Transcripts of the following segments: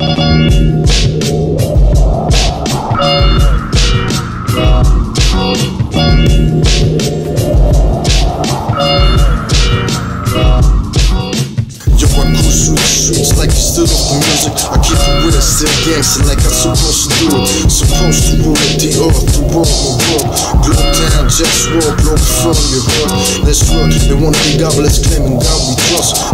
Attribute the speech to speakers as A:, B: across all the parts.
A: Streets like I'm supposed to do it. Supposed to rule the earth, the world, the world. Globe down, just blow from your. Let's work. They wanna be godless, claiming God we trust.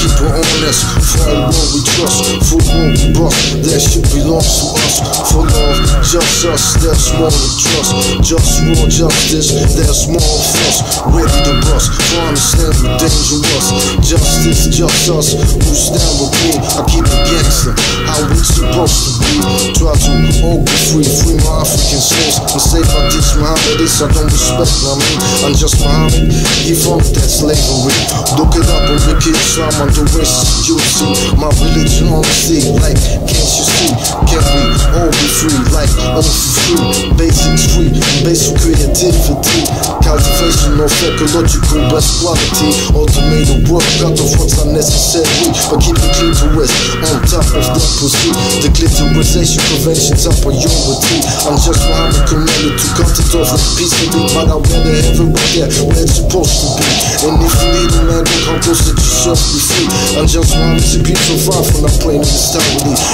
A: Rather keep it honest. For all we trust, for world we bust. That shit belongs to us. For love, just us. There's more to trust. Just war, justice. There's more of us. Ready to bust. For understand we're dangerous. Justice, just us. Who stand with me? I keep it gangster. How we supposed to be? Try to be free, free my African slaves. And say I teach Muhammad this, I don't respect, what I mean? I'm just Muhammad. He from that slavery. Look it on Wicked Islam on the wrist. You see my religion on the sea. Like, can't you see? Can we all be free? Like, all for free. Basic street, basic creativity. Cultivation of ecological best quality. Automated work out of what's unnecessary. But keep to rest on top of the pursuit. The glitterization prevention's up priority. I'm just Muhammad commanded to cut it off peacefully. But I'd rather have it right where it's supposed to be. And if you need a man, don't close, let yourself be free. I'm just Muhammad to be so far from in with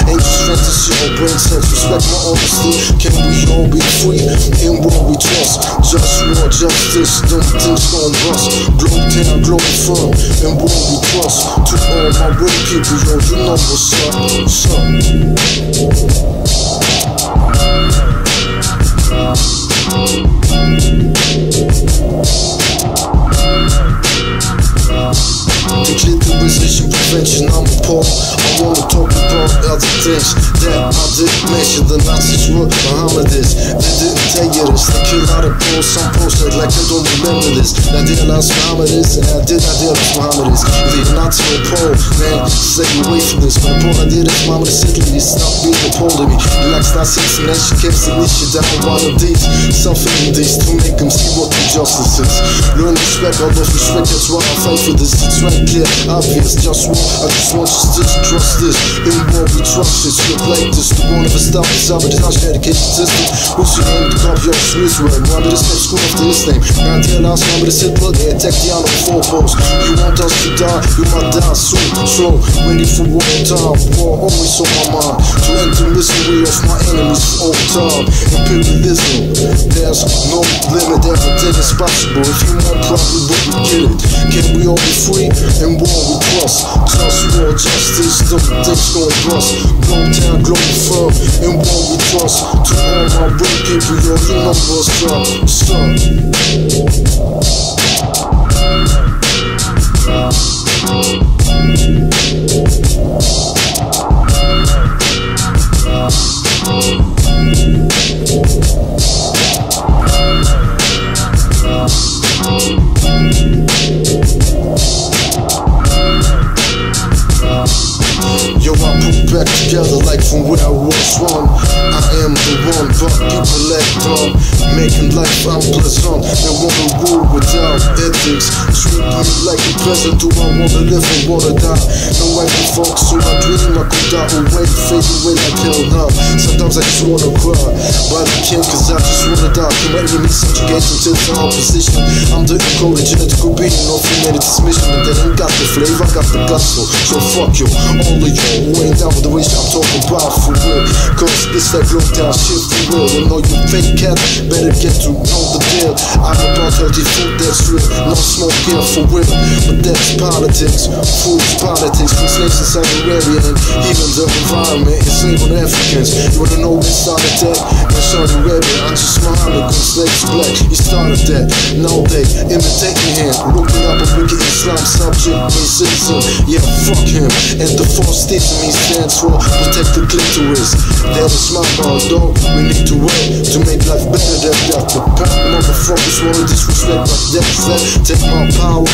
A: Ain't just strength to see our brain cells. Respect my honesty. Can we all be free in what we trust? Just war, justice, them things gon' bust. Globe down, globe firm, and what we trust. To all my real people, yo, you know what's up. What's up? Were Muhammad is. They tell you this. They killed out of Paul, some posts act like they don't remember this. I didn't ask Muhammad is, and I did not realize Muhammad is. If you're not a Paul, man, stay away from this. But Paul, I did it, Muhammad is Italy. Stop being a Paul to me. He likes Nazis, and then she kept signature down one of these. Suffering these to make them see what the justice is. Learn respect, all those respect, that's why I fight for this. It's right clear, obvious, just war. I just want you to trust this. In war, we trust this. Look like this. The one of us stop is out, but it's not dedication system. Who's your name to copy your Smith word? Muhammad is next school after his name. Last Muhammad is Hitler, they attack the on four posts. You want us to die, you might die soon. So, ready for war time. War always on my mind. End the misery of my enemies all time. Imperialism, there's no limit, everything is possible. If you want, probably would get it. Can we all be free and war we trust? Just war, justice, the things going bust. Glow town, glow firm, and war we trust. To all my people, yo, you know what's up. What's up? Back together like from where I was from. I am the one, but people act dumb. Making life unpleasant. They wanna rule without ethics. Treat like a peasant. Do I wanna live or wanna die? No, I give fuck, so I dream I could die away, fade away like hell now. Sometimes I just wanna cry, but I can't cause I just wanna die. Ready to me subjugation to the opposition. I'm the encoded genetical being of humanity's mission. And they ain't got the flavor, I got the gusto. So fuck you, all of you ain't down with the wish I'm talking about for real. Cause it's that real down shit for real. And all you fake cats better get to know the deal. I'm about healthy food that's real, no smoke here for real. But that's politics, food's politics. From slaves in Saudi Arabia and even the environment enslaving Africans. You wanna know who started that? In Saudi Arabia, I'm just Muhammad, cause slaves black. He started that. Now they imitating him, looking up a wicked Islam subject citizen. Yeah, fuck him. And the false statement he stands for protect the clitoris. That is my ball, though. We need to work to make life better than that. The punk motherfuckers wanna disrespect my that's that. Take my power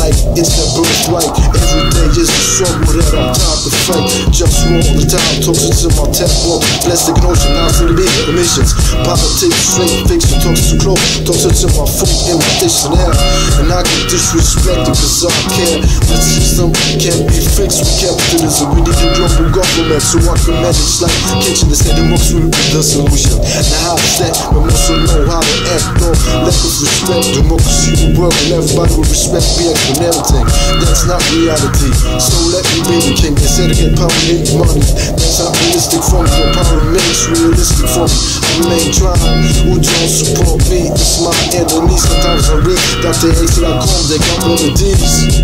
A: like it's their birthright. Every day is a struggle that I'm tired to fight. Just roll the time, tossing to my walk. plastic notion, not to the big emissions. Politics, straight fiction, talks too close, talks to my food in my. And I get disrespected cause I care. The system can't be fixed with capitalism. We need a global government so I can manage like kitchen instead of most with the solution. Now how's that? But also know how to act, though lack of respect. Democracy will work and everybody will respect me and everything. That's not reality. So let me be the king. They said to get power, need money. That's not realistic for me. The power remains realistic for me. I remain trying. Who don't support me? It's my enemy. Sometimes I read Dr. Ace.com. They got remedies.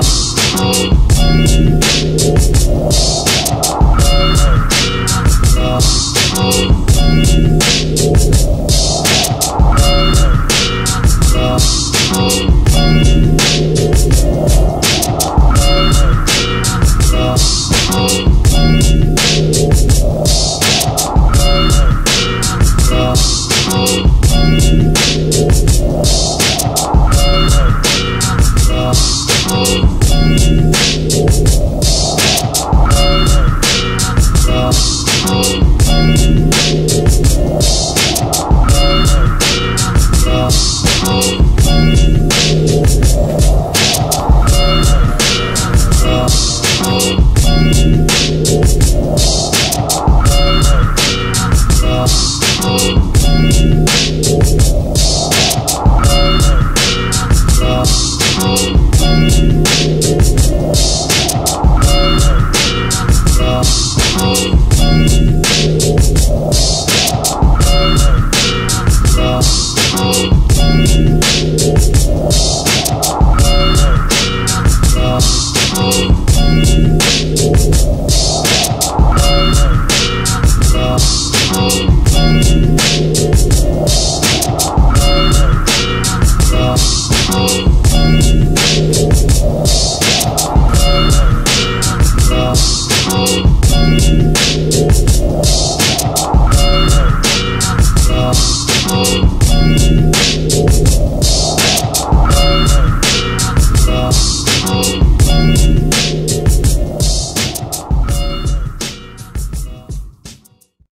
A: Oh,